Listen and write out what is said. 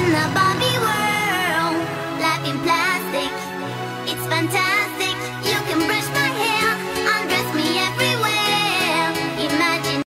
in a Barbie world, life in plastic, it's fantastic.